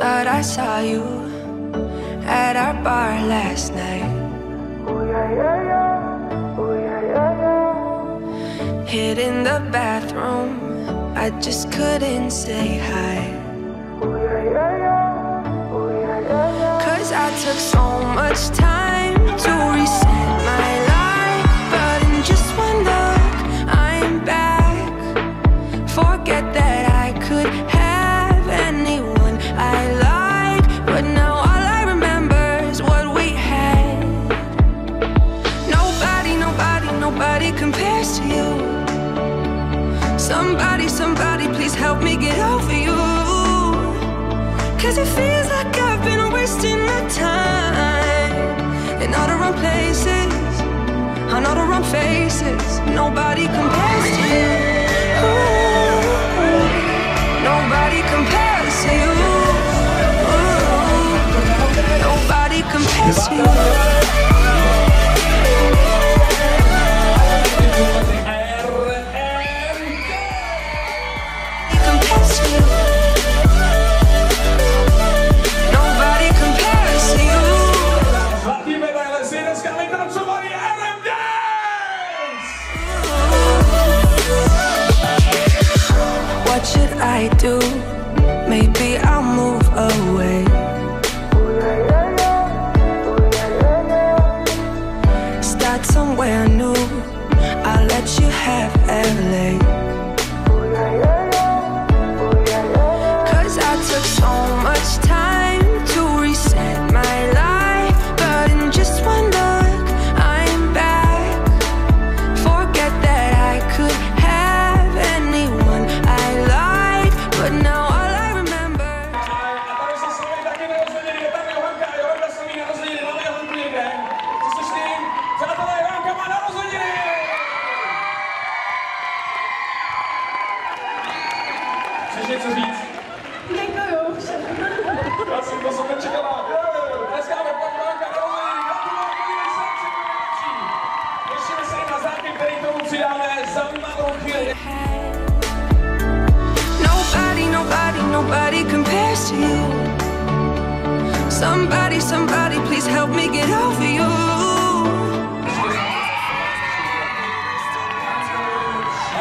Thought I saw you at our bar last night. Hid in the bathroom, I just couldn't say hi. Cause I took so much time Somebody, somebody, please help me get over you. Cause it feels like I've been wasting my time in all the wrong places, on all the wrong faces. Nobody compares to you. What should I do? Maybe I'll move away. Něco říct? Děkuju. Já jsem to jsem nečekala. Tleskáme paní Johanka narozeniny, gratulujeme, podívej se, všechno nejlepší. Těšíme se na záky, který tomu přidáme za malou chvíli. Nobody, nobody, nobody compares to you. Somebody, somebody, please help me get over you.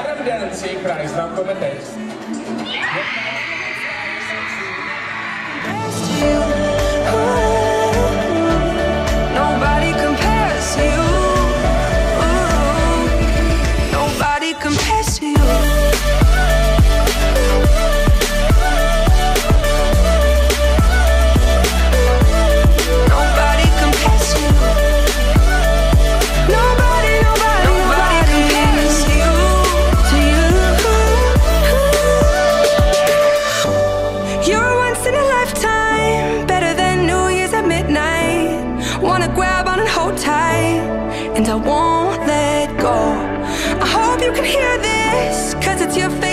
RM Dance, jejich kraj, známkové teď. Compares yeah. Wanna grab on and hold tight, and I won't let go. I hope you can hear this, cause it's your face